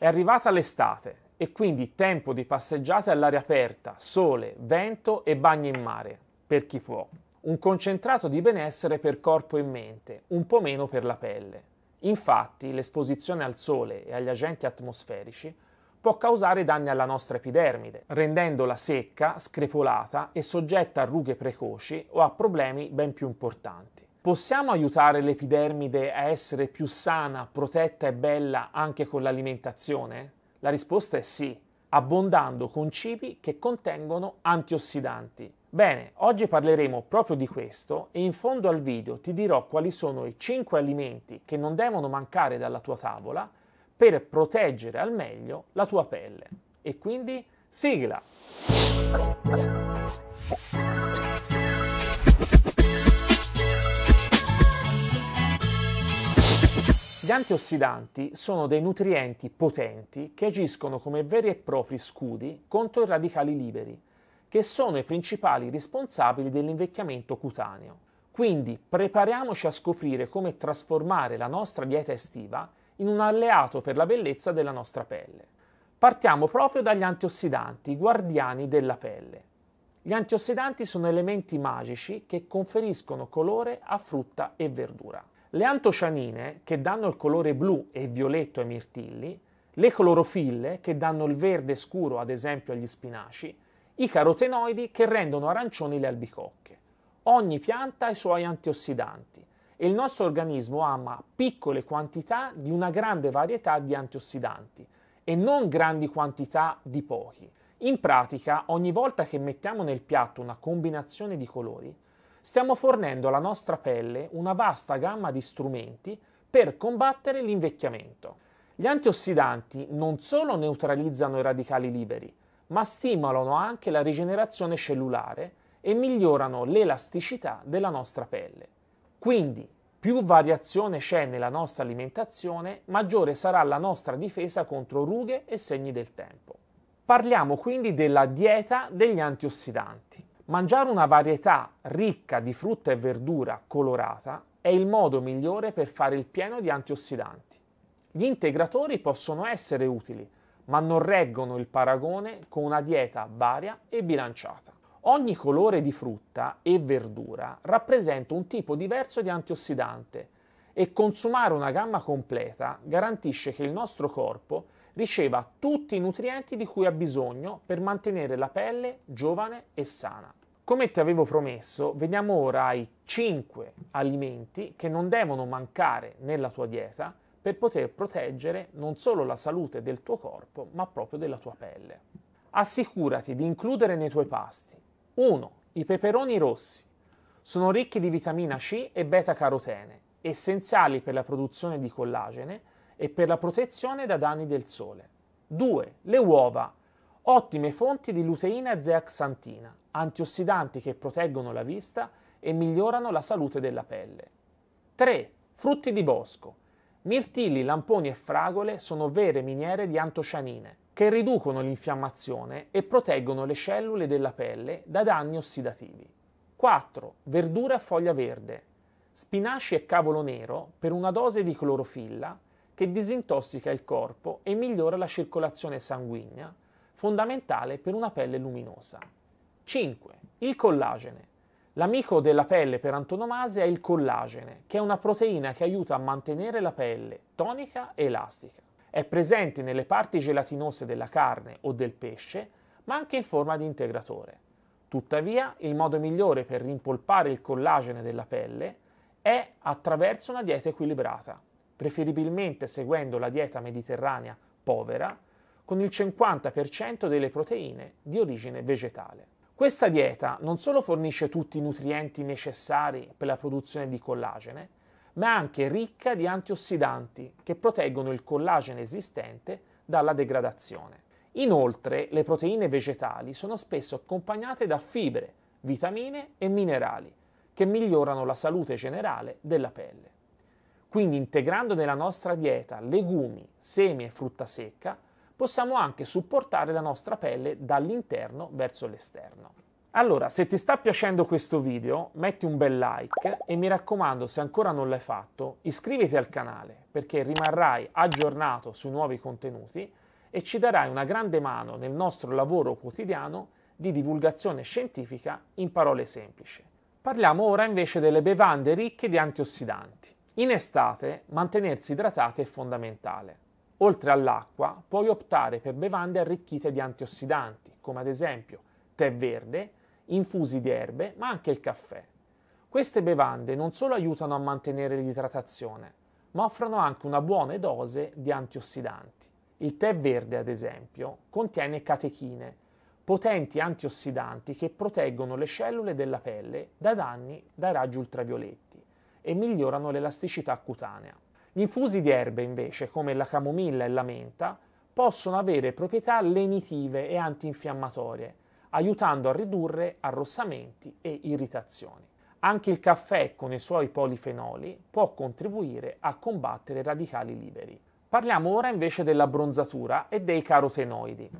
È arrivata l'estate e quindi tempo di passeggiate all'aria aperta, sole, vento e bagni in mare, per chi può. Un concentrato di benessere per corpo e mente, un po' meno per la pelle. Infatti, l'esposizione al sole e agli agenti atmosferici può causare danni alla nostra epidermide, rendendola secca, screpolata e soggetta a rughe precoci o a problemi ben più importanti. Possiamo aiutare l'epidermide a essere più sana, protetta e bella anche con l'alimentazione? La risposta è sì, abbondando con cibi che contengono antiossidanti. Bene, oggi parleremo proprio di questo e in fondo al video ti dirò quali sono i 5 alimenti che non devono mancare dalla tua tavola per proteggere al meglio la tua pelle. E quindi sigla! Gli antiossidanti sono dei nutrienti potenti che agiscono come veri e propri scudi contro i radicali liberi, che sono i principali responsabili dell'invecchiamento cutaneo. Quindi prepariamoci a scoprire come trasformare la nostra dieta estiva in un alleato per la bellezza della nostra pelle. Partiamo proprio dagli antiossidanti, guardiani della pelle. Gli antiossidanti sono elementi magici che conferiscono colore a frutta e verdura. Le antocianine, che danno il colore blu e violetto ai mirtilli, le clorofille, che danno il verde scuro ad esempio agli spinaci, i carotenoidi, che rendono arancioni le albicocche. Ogni pianta ha i suoi antiossidanti e il nostro organismo ama piccole quantità di una grande varietà di antiossidanti e non grandi quantità di pochi. In pratica, ogni volta che mettiamo nel piatto una combinazione di colori, stiamo fornendo alla nostra pelle una vasta gamma di strumenti per combattere l'invecchiamento. Gli antiossidanti non solo neutralizzano i radicali liberi, ma stimolano anche la rigenerazione cellulare e migliorano l'elasticità della nostra pelle. Quindi, più variazione c'è nella nostra alimentazione, maggiore sarà la nostra difesa contro rughe e segni del tempo. Parliamo quindi della dieta degli antiossidanti. Mangiare una varietà ricca di frutta e verdura colorata è il modo migliore per fare il pieno di antiossidanti. Gli integratori possono essere utili, ma non reggono il paragone con una dieta varia e bilanciata. Ogni colore di frutta e verdura rappresenta un tipo diverso di antiossidante e consumare una gamma completa garantisce che il nostro corpo riceva tutti i nutrienti di cui ha bisogno per mantenere la pelle giovane e sana. Come ti avevo promesso, vediamo ora i 5 alimenti che non devono mancare nella tua dieta per poter proteggere non solo la salute del tuo corpo, ma proprio della tua pelle. Assicurati di includere nei tuoi pasti 1. I peperoni rossi. Sono ricchi di vitamina C e beta-carotene, essenziali per la produzione di collagene e per la protezione da danni del sole. 2. Le uova. Ottime fonti di luteina e zeaxantina, antiossidanti che proteggono la vista e migliorano la salute della pelle. 3. Frutti di bosco. Mirtilli, lamponi e fragole sono vere miniere di antocianine, che riducono l'infiammazione e proteggono le cellule della pelle da danni ossidativi. 4. Verdura a foglia verde. Spinaci e cavolo nero per una dose di clorofilla che disintossica il corpo e migliora la circolazione sanguigna, fondamentale per una pelle luminosa. 5. Il collagene. L'amico della pelle per antonomasia è il collagene, che è una proteina che aiuta a mantenere la pelle tonica e elastica. È presente nelle parti gelatinose della carne o del pesce, ma anche in forma di integratore. Tuttavia, il modo migliore per rimpolpare il collagene della pelle è attraverso una dieta equilibrata, preferibilmente seguendo la dieta mediterranea povera, con il 50% delle proteine di origine vegetale. Questa dieta non solo fornisce tutti i nutrienti necessari per la produzione di collagene, ma è anche ricca di antiossidanti che proteggono il collagene esistente dalla degradazione. Inoltre, le proteine vegetali sono spesso accompagnate da fibre, vitamine e minerali che migliorano la salute generale della pelle. Quindi integrando nella nostra dieta legumi, semi e frutta secca, possiamo anche supportare la nostra pelle dall'interno verso l'esterno. Allora, se ti sta piacendo questo video, metti un bel like e mi raccomando, se ancora non l'hai fatto, iscriviti al canale perché rimarrai aggiornato sui nuovi contenuti e ci darai una grande mano nel nostro lavoro quotidiano di divulgazione scientifica in parole semplici. Parliamo ora invece delle bevande ricche di antiossidanti. In estate mantenersi idratati è fondamentale. Oltre all'acqua puoi optare per bevande arricchite di antiossidanti, come ad esempio tè verde, infusi di erbe, ma anche il caffè. Queste bevande non solo aiutano a mantenere l'idratazione, ma offrono anche una buona dose di antiossidanti. Il tè verde, ad esempio, contiene catechine, potenti antiossidanti che proteggono le cellule della pelle da danni dai raggi ultravioletti e migliorano l'elasticità cutanea. Gli infusi di erbe, invece, come la camomilla e la menta, possono avere proprietà lenitive e antinfiammatorie aiutando a ridurre arrossamenti e irritazioni. Anche il caffè con i suoi polifenoli può contribuire a combattere radicali liberi. Parliamo ora invece della bronzatura e dei carotenoidi.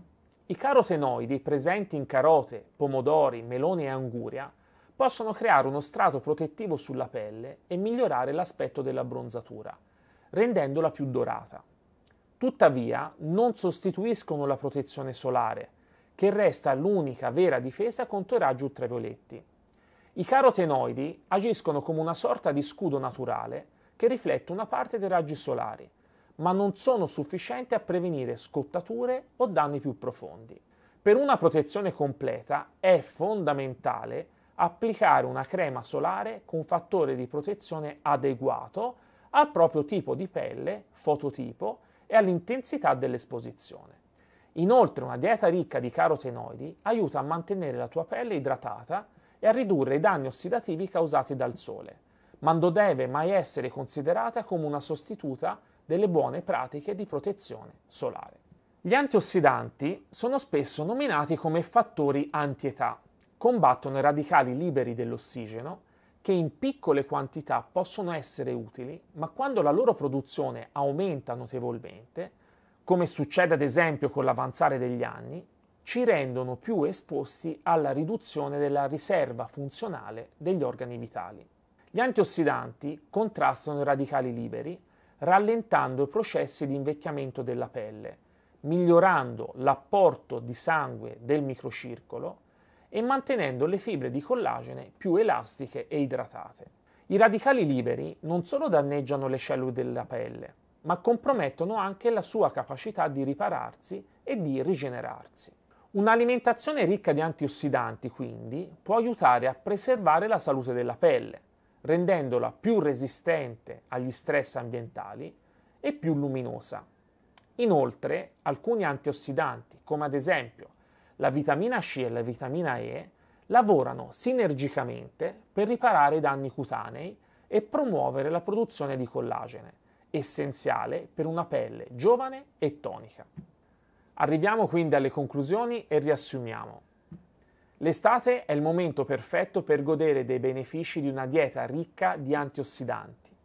I carotenoidi presenti in carote, pomodori, meloni e anguria possono creare uno strato protettivo sulla pelle e migliorare l'aspetto della bronzatura, rendendola più dorata. Tuttavia non sostituiscono la protezione solare, che resta l'unica vera difesa contro i raggi ultravioletti. I carotenoidi agiscono come una sorta di scudo naturale che riflette una parte dei raggi solari, ma non sono sufficienti a prevenire scottature o danni più profondi. Per una protezione completa è fondamentale applicare una crema solare con fattore di protezione adeguato al proprio tipo di pelle, fototipo e all'intensità dell'esposizione. Inoltre una dieta ricca di carotenoidi aiuta a mantenere la tua pelle idratata e a ridurre i danni ossidativi causati dal sole, ma non deve mai essere considerata come una sostituta delle buone pratiche di protezione solare. Gli antiossidanti sono spesso nominati come fattori antietà. Combattono i radicali liberi dell'ossigeno che in piccole quantità possono essere utili, ma quando la loro produzione aumenta notevolmente, come succede ad esempio con l'avanzare degli anni, ci rendono più esposti alla riduzione della riserva funzionale degli organi vitali. Gli antiossidanti contrastano i radicali liberi, rallentando i processi di invecchiamento della pelle, migliorando l'apporto di sangue del microcircolo e mantenendo le fibre di collagene più elastiche e idratate. I radicali liberi non solo danneggiano le cellule della pelle, ma compromettono anche la sua capacità di ripararsi e di rigenerarsi. Un'alimentazione ricca di antiossidanti, quindi, può aiutare a preservare la salute della pelle, rendendola più resistente agli stress ambientali e più luminosa. Inoltre, alcuni antiossidanti, come ad esempio la vitamina C e la vitamina E, lavorano sinergicamente per riparare i danni cutanei e promuovere la produzione di collagene, essenziale per una pelle giovane e tonica. Arriviamo quindi alle conclusioni e riassumiamo. L'estate è il momento perfetto per godere dei benefici di una dieta ricca di antiossidanti.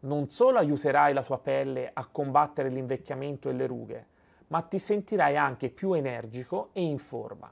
Non solo aiuterai la tua pelle a combattere l'invecchiamento e le rughe, ma ti sentirai anche più energico e in forma.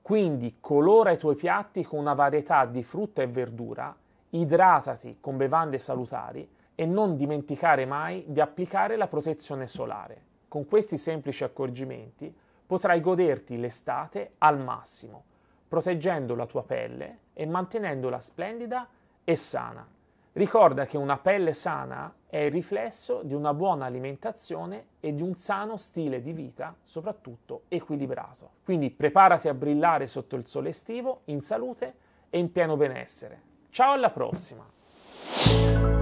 Quindi colora i tuoi piatti con una varietà di frutta e verdura, idratati con bevande salutari e non dimenticare mai di applicare la protezione solare. Con questi semplici accorgimenti potrai goderti l'estate al massimo, proteggendo la tua pelle e mantenendola splendida e sana. Ricorda che una pelle sana è il riflesso di una buona alimentazione e di un sano stile di vita, soprattutto equilibrato. Quindi preparati a brillare sotto il sole estivo, in salute e in pieno benessere. Ciao alla prossima!